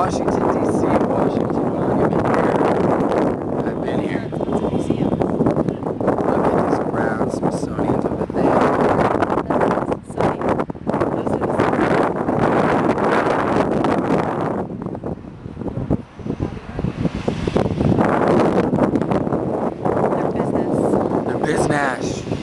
Washington, D.C., Washington Monument here. I've been here. It's a museum. Look at this brown Smithsonian over there. That's not Smithsonian. Those are Their business. Their business.